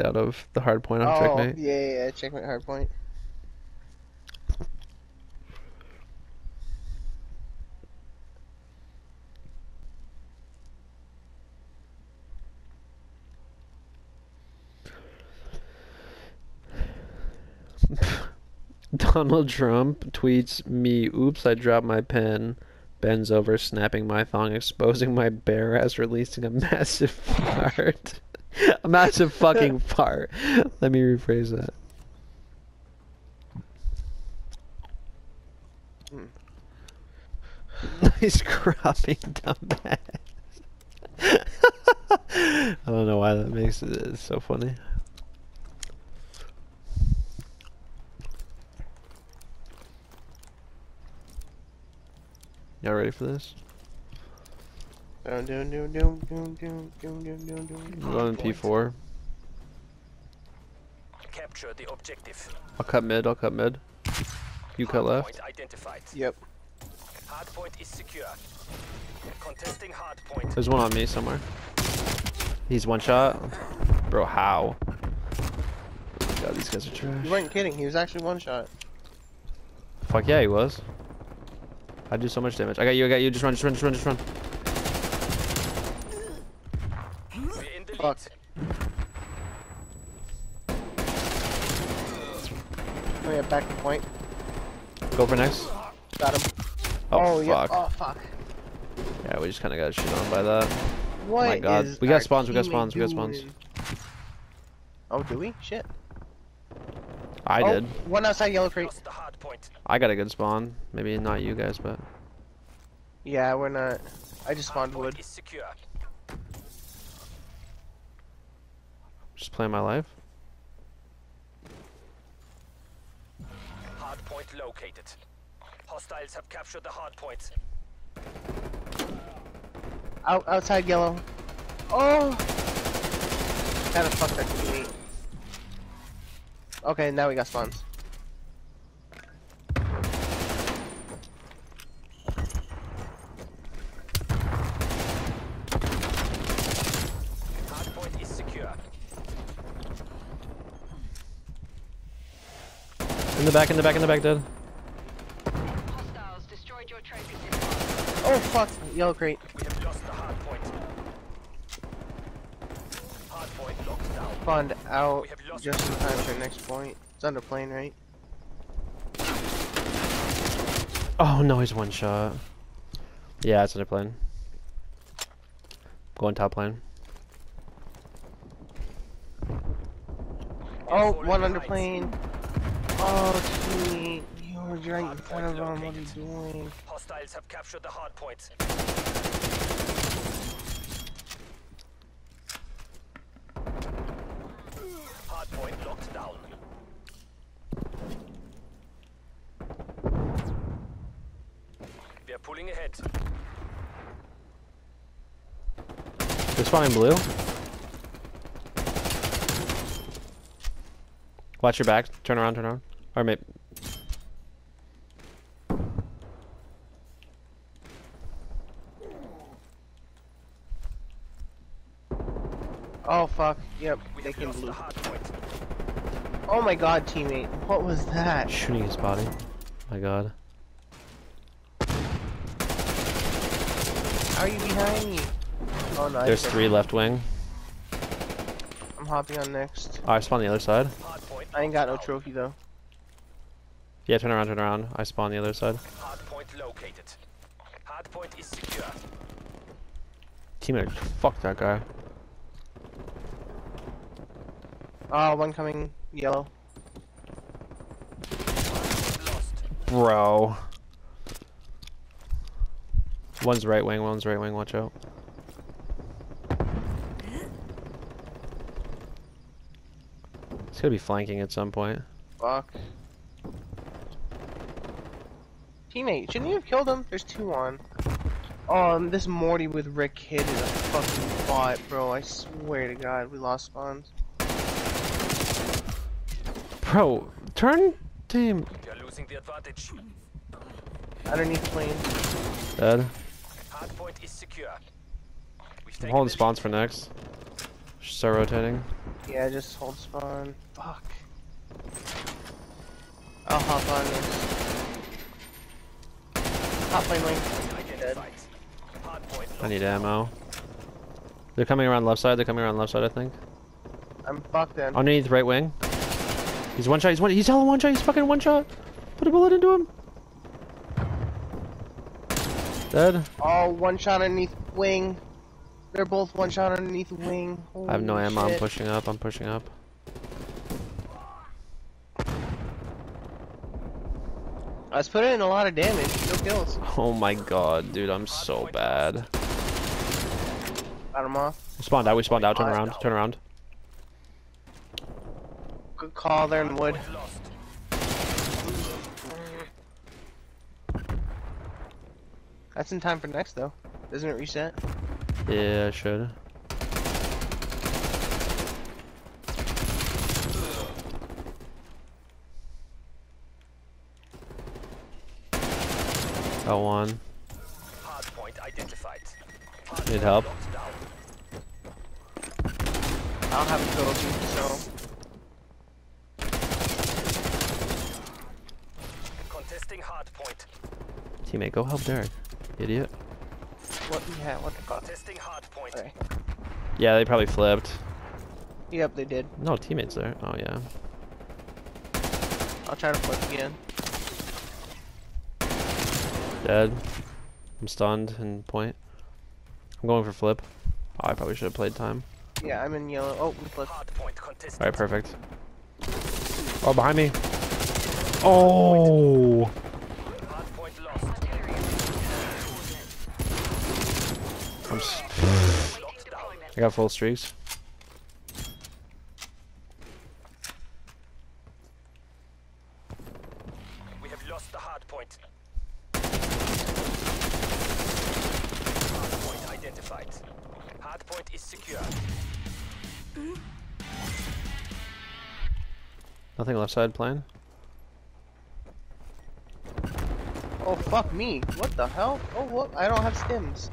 out of the hard point on oh, checkmate. yeah, yeah, yeah, checkmate hard point. Donald Trump tweets me, oops, I dropped my pen. Bends over, snapping my thong, exposing my bare ass, releasing a massive fart. a massive fucking fart. Let me rephrase that. Nice cropping dumbass. I don't know why that makes it so funny. Y'all ready for this? Dun, dun. I'm going P4. Capture the objective. I'll cut mid, I'll cut mid. You cut left. Identified. Yep. Hard point is secure. Contesting hard point. There's one on me somewhere. He's one shot. Bro, how? God, these guys are trash. You weren't kidding. He was actually one shot. Fuck yeah, he was. I do so much damage. I got you, I got you. Just run, just run, just run, just run. We're in the Fuck. lead. Oh yeah, back to point. Go for next. Got him. Oh, oh yeah. fuck. Oh fuck. Yeah, we just kind of got shit on by that. What my God. is We got our spawns, we got teammate spawns, we got spawns. Oh, do we? Shit. I oh, did. One outside yellow crate. Lost the hard point. I got a good spawn. Maybe not you guys, but Yeah, we're not. I just Hard spawned point wood. is secure. Just playing my life. Hard point located. Hostiles have captured the hard point. Out, outside yellow. Oh! Gotta fuck that teammate. Okay, now we got spawns. In the back, in the back, in the back, dead. Hostiles destroyed your trophy system. Oh fuck! Yellow crate. We have lost the hard point. Hard point locked down. Spawned out We have lost just in time for next point. It's under plane, right? Oh no, he's one shot. Yeah, it's under plane. Going top plane. Oh, falling one under plane. Oh, teammate. You're right in front of him. What are you doing? Hostiles have captured the hard point. Hard point locked down. We are pulling ahead. They're spawning blue. Watch your back. Turn around, turn around. Or maybe. Oh fuck. Yep, they can the. Oh my god, teammate. What was that? Shooting his body. My god. How are you behind me? Oh no, There's three left wing. I'm hopping on next. I spawn the other side. I ain't got no trophy though. Yeah, turn around, turn around. I spawn the other side. down. Hard point located. Hard point is secure. Teammate, fuck that guy. Oh, one coming yellow. Lost. Bro. One's right wing, one's right wing, watch out. He's gonna be flanking at some point. Fuck. Teammate, shouldn't you have killed him? There's two on. Um, this Morty with Rick Kid is a fucking bot, bro. I swear to God, we lost spawns. Bro, turn team. We are losing the advantage. Underneath plane. Dead. Hard point is secure. We've I'm holding spawns for next. Start rotating. Yeah, just hold spawn. Fuck. I'll hop on this. Hop lane lane. Identified. I need ammo. They're coming around left side. They're coming around left side, I think. I'm fucked then. Underneath right wing. He's one shot. He's one. He's hella one shot. He's fucking one shot. Put a bullet into him. Dead. Oh, one shot underneath wing. They're both one shot underneath wing. I have no Holy ammo. I'm pushing up. I'm pushing up. I was putting in a lot of damage. No kills. Oh my god, dude. I'm so bad. Got him off. We spawned out. We spawned out. Turn around. Turn around. Good call there in the wood. That's in time for next though. Doesn't it reset? Yeah, I should. Got one. Hardpoint identified. Need help. I don't have a trophy, so Contesting hardpoint. Teammate, go help Derek. Idiot. what? Yeah, what the fuck? Contesting hardpoint. Okay. Yeah, they probably flipped. Yep, they did. No, teammates there. Oh yeah. I'll try to flip again. Dead. I'm stunned and point. I'm going for flip. Oh, I probably should have played time. Yeah, I'm in yellow. Oh, we flipped. Alright, perfect. Oh, behind me. Oh! Hardpoint lost. Artillery. I'm s Waiting Locked down. deployment. I got full streaks. Nothing left side plan. Oh fuck me! What the hell? Oh look, I don't have stims.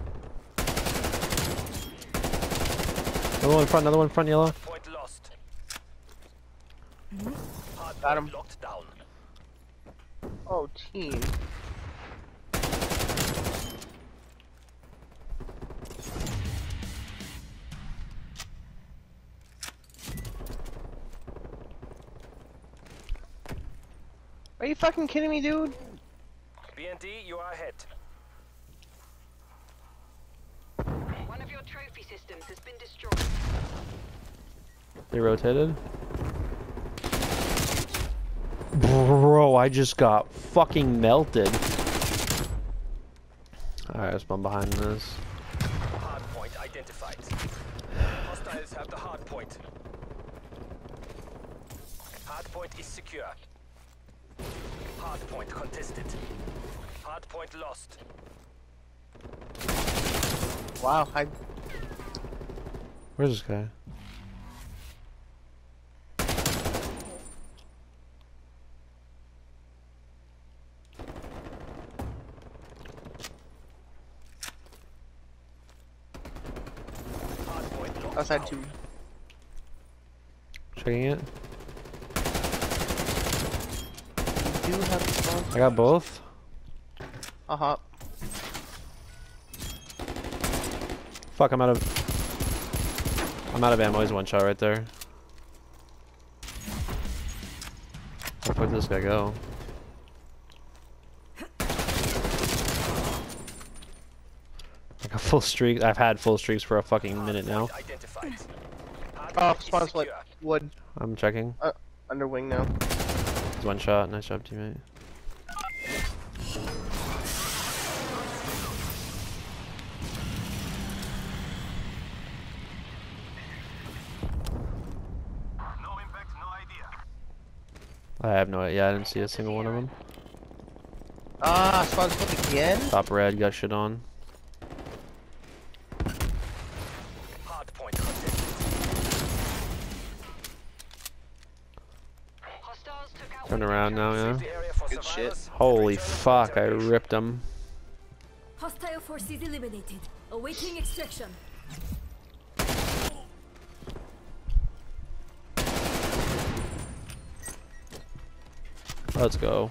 Another one in front, another one in front, yellow. Point lost. Hardpoint Got him. locked down. Oh team. You fucking kidding me, dude? BND, you are hit. One of your trophy systems has been destroyed. They rotated. Bro, I just got fucking melted. Alright, let's spawn behind this. Hard point identified. Hostiles have the hard point. Hard point is secure. Hardpoint contested. Hardpoint lost. Wow, I Where's this guy? Outside down. two. Checking it. You do have the spawn. I got both. Uh huh. Fuck, I'm out of. I'm out of ammo. He's one shot right there. Where the did this guy go? I got full streak. I've had full streaks for a fucking minute now. Oh, Hardpoint spawn's like secure. wood I'm checking. under wing now. He's one shot. Nice job, teammate. No impact, no idea. I have no idea. I didn't see a single one of them. Ah, spawn's flip again. Top red got shit on. moving around now, yeah. Good shit. Holy fuck, I ripped him. Hostile forces eliminated. Awaiting extraction. Let's go.